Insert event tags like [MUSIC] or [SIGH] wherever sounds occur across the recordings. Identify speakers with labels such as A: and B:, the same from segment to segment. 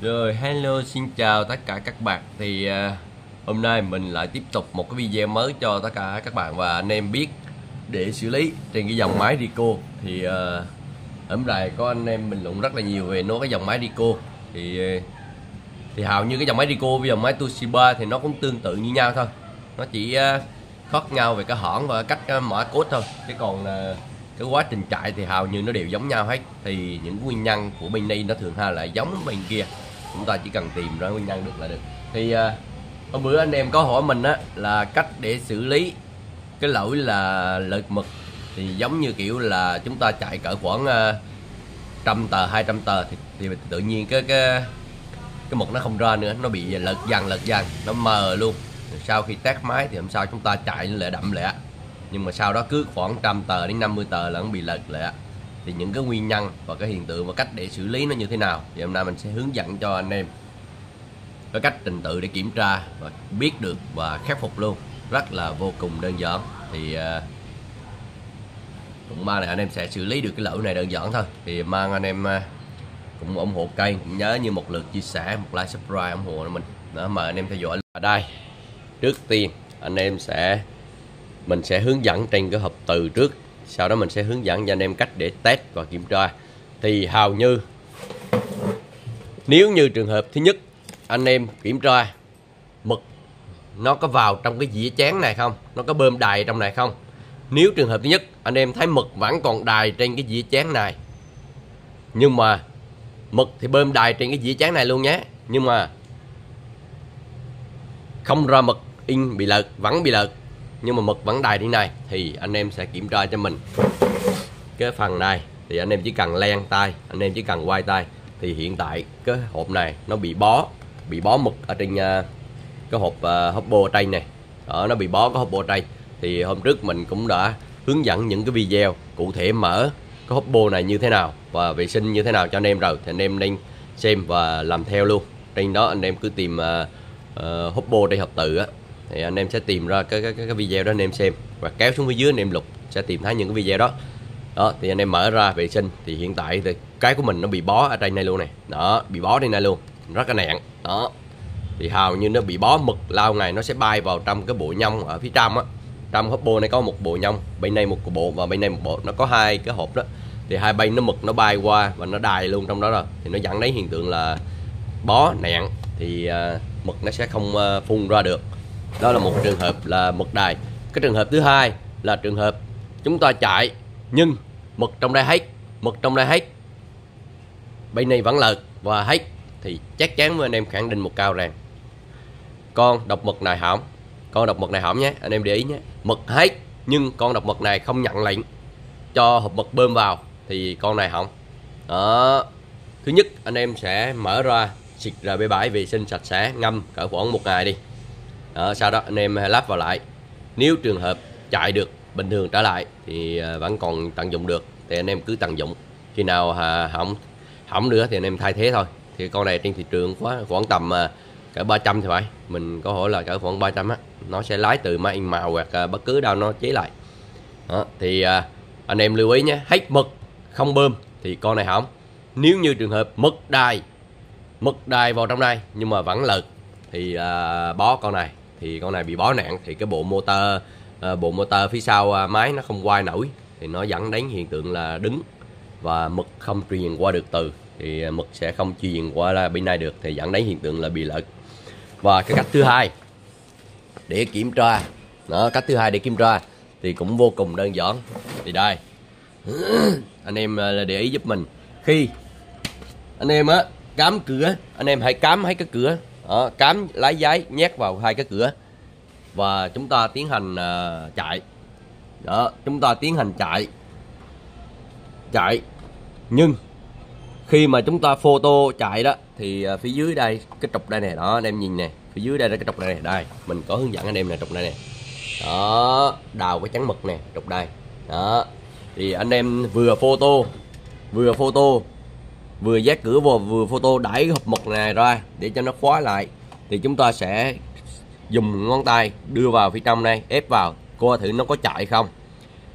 A: Rồi hello xin chào tất cả các bạn. Thì uh, hôm nay mình lại tiếp tục một cái video mới cho tất cả các bạn và anh em biết Để xử lý trên cái dòng máy Rico Thì uh, ở đây có anh em bình luận rất là nhiều về nó cái dòng máy Rico Thì uh, thì hầu như cái dòng máy Rico với dòng máy Toshiba thì nó cũng tương tự như nhau thôi. Nó chỉ uh, khác nhau về cái hõng và cách uh, mở cốt thôi. Chứ còn uh, cái quá trình chạy thì hầu như nó đều giống nhau hết. Thì những nguyên nhân của bên đây nó thường hay là giống bên kia chúng ta chỉ cần tìm ra nguyên nhân được là được. Thì à, hôm bữa anh em có hỏi mình á là cách để xử lý cái lỗi là lệch mực. Thì giống như kiểu là chúng ta chạy cỡ khoảng à, trăm tờ 200 tờ thì, thì tự nhiên cái cái cái mực nó không ra nữa nó bị lệch dần lệch dần nó mờ luôn. Sau khi test máy thì hôm sau chúng ta chạy lại đậm lẹ nhưng mà sau đó cứ khoảng trăm tờ đến 50 tờ là nó bị lệch lại thì những cái nguyên nhân và cái hiện tượng và cách để xử lý nó như thế nào, thì hôm nay mình sẽ hướng dẫn cho anh em cái cách trình tự để kiểm tra và biết được và khắc phục luôn. Rất là vô cùng đơn giản. Thì à, cũng mong này anh em sẽ xử lý được cái lỗi này đơn giản thôi. Thì mang anh em à, cũng ủng hộ kênh, cũng nhớ như một lượt chia sẻ, một like, subscribe ủng hộ mình. Đó, mời anh em theo dõi. Ở đây, trước tiên, anh em sẽ, mình sẽ hướng dẫn trên cái hộp từ trước sau đó mình sẽ hướng dẫn cho anh em cách để test và kiểm tra. Thì hầu như, nếu như trường hợp thứ nhất, anh em kiểm tra mực, nó có vào trong cái dĩa chén này không? Nó có bơm đài trong này không? Nếu trường hợp thứ nhất, anh em thấy mực vẫn còn đài trên cái dĩa chén này, nhưng mà mực thì bơm đài trên cái dĩa chén này luôn nhé. Nhưng mà không ra mực, in bị lợt, vẫn bị lợt nhưng mà mực vẫn đầy đi này thì anh em sẽ kiểm tra cho mình. Cái phần này thì anh em chỉ cần len tay anh em chỉ cần quay tay. Thì hiện tại cái hộp này nó bị bó bị bó mực ở trên à, cái hộp uh, hộp bô tray này. Đó, nó bị bó cái hộp bô tray thì hôm trước mình cũng đã hướng dẫn những cái video cụ thể mở cái hộp bô này như thế nào và vệ sinh như thế nào cho anh em rồi. Thì anh em nên xem và làm theo luôn. Trên đó anh em cứ tìm uh, uh, hộp bô đây hộp tự á thì anh em sẽ tìm ra cái cái, cái video đó anh em xem. Và kéo xuống phía dưới anh em lục sẽ tìm thấy những cái video đó. Đó thì anh em mở ra vệ sinh. Thì hiện tại thì cái của mình nó bị bó ở trên này luôn này. Đó bị bó trên này luôn. Rất là nặng. Đó. Thì hầu như nó bị bó mực lao ngày nó sẽ bay vào trong cái bộ nhông ở phía trong á. Trong hộp bô này có một bộ nhông bên này một bộ và bên này một bộ. Nó có hai cái hộp đó. Thì hai bên nó mực nó bay qua và nó đài luôn trong đó rồi. Thì nó dẫn đến hiện tượng là bó nẹn thì uh, mực nó sẽ không uh, phun ra được đó là một trường hợp là mực đài. Cái trường hợp thứ hai là trường hợp chúng ta chạy, nhưng mực trong đây hết mực trong đây hết. Bên này vẫn lợt và hết, thì chắc chắn với anh em khẳng định một cao rằng con độc mực này hỏng, con độc mực này hỏng nhé, anh em để ý nhé. Mực hết, nhưng con độc mực này không nhận lệnh cho hộp mực bơm vào, thì con này hỏng. Đó. Thứ nhất, anh em sẽ mở ra xịt RB7 vệ sinh sạch sẽ, ngâm cỡ khoảng một ngày đi đó, sau đó anh em lắp vào lại. Nếu trường hợp chạy được bình thường trở lại thì à, vẫn còn tận dụng được. Thì anh em cứ tận dụng. Khi nào hỏng hỏng nữa thì anh em thay thế thôi. Thì con này trên thị trường quá khoảng tầm à, cỡ 300 thì phải. Mình có hỏi là cỡ khoảng 300 á. Nó sẽ lái từ máy in màu hoặc à, bất cứ đâu nó chế lại. Đó, thì à, anh em lưu ý nhé. Hết mực không bơm thì con này hỏng. Nếu như trường hợp mực đài mực đài vào trong đây nhưng mà vẫn lật thì à, bó con này thì con này bị bó nạn thì cái bộ motor ờ, bộ motor phía sau ờ, máy nó không quay nổi. Thì nó dẫn đến hiện tượng là đứng và mực không truyền qua được từ. Thì ờ, mực sẽ không truyền qua là bên này được thì dẫn đến hiện tượng là bị lật và cái cách thứ hai để kiểm tra, đó, cách thứ hai để kiểm tra thì cũng vô cùng đơn giản. Thì đây, [CLEARS THROAT] anh em là để ý giúp mình. Khi anh em á, cắm cửa, anh em hãy cắm hết cái cửa. Ờ, đó, cắm lái giấy nhét vào hai cái cửa và chúng ta tiến hành uh, chạy. Đó chúng ta tiến hành chạy. Chạy. Nhưng khi mà chúng ta photo chạy đó thì uh, phía dưới đây cái trục đây nè đó anh em nhìn nè. Phía dưới đây là cái trục đây nè đây mình có hướng dẫn anh em nè trục đây nè. Đó đào cái trắng mực nè trục đây. Đó thì anh em vừa photo vừa photo vừa giác cửa vào vừa photo đẩy hộp mực này ra để cho nó khóa lại. Thì chúng ta sẽ dùng ngón tay đưa vào phía trong đây, ép vào. Coi thử nó có chạy không.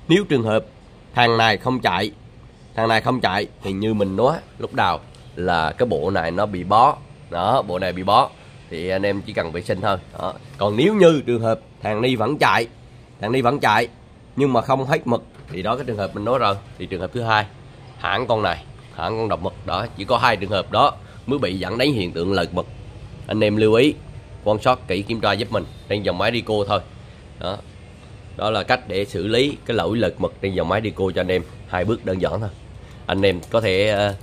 A: Nếu trường hợp thằng này không chạy, thằng này không chạy thì như mình nói lúc đầu là cái bộ này nó bị bó. Đó, bộ này bị bó. Thì anh em chỉ cần vệ sinh thôi. Đó. còn nếu như trường hợp thằng ni vẫn chạy, thằng ni vẫn chạy nhưng mà không hết mực thì đó cái trường hợp mình nói rồi. Thì trường hợp thứ hai, hãng con này hãng con độc mực đó, chỉ có hai trường hợp đó mới bị dẫn đến hiện tượng lệch mực. Anh em lưu ý, quan sát kỹ kiểm tra giúp mình, trên dòng máy Rico thôi. Đó. Đó là cách để xử lý cái lỗi lệch mực trên dòng máy Rico cho anh em. Hai bước đơn giản thôi. Anh em có thể ờ,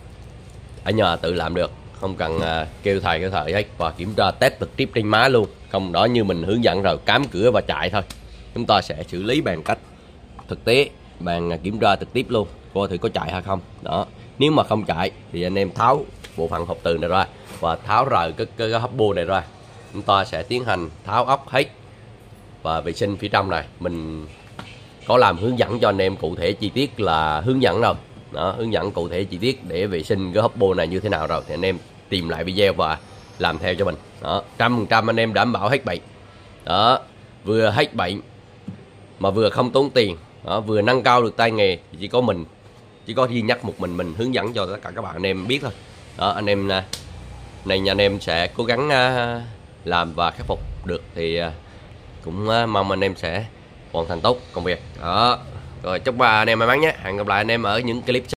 A: ở nhà tự làm được, không cần ờ, kêu thầy, kêu thợ hết. Và kiểm tra test trực tiếp trên máy luôn. Không đó như mình hướng dẫn rồi, cám cửa và chạy thôi. Chúng ta sẽ xử lý bằng cách thực tế, bằng kiểm tra trực tiếp luôn, coi thử có chạy hay không. Đó nếu mà không chạy thì anh em tháo bộ phận hộp từ này ra và tháo rời cái, cái, cái hấp bô này ra. Chúng ta sẽ tiến hành tháo ốc hết và vệ sinh phía trong này. Mình có làm hướng dẫn cho anh em cụ thể chi tiết là hướng dẫn rồi đó hướng dẫn cụ thể chi tiết để vệ sinh cái hấp bô này như thế nào rồi thì anh em tìm lại video và làm theo cho mình. Đó trăm phần trăm anh em đảm bảo hết bệnh. Đó vừa hết bệnh mà vừa không tốn tiền. Đó, vừa nâng cao được tay nghề thì chỉ có mình chỉ có duy nhất một mình mình hướng dẫn cho tất cả các bạn, anh em biết thôi. Đó, anh em à, này nhà anh em sẽ cố gắng à, làm và khắc phục được thì à, cũng mong anh em sẽ hoàn thành tốt công việc. Đó, rồi chúc bà anh em may mắn nhé. Hẹn gặp lại anh em ở những clip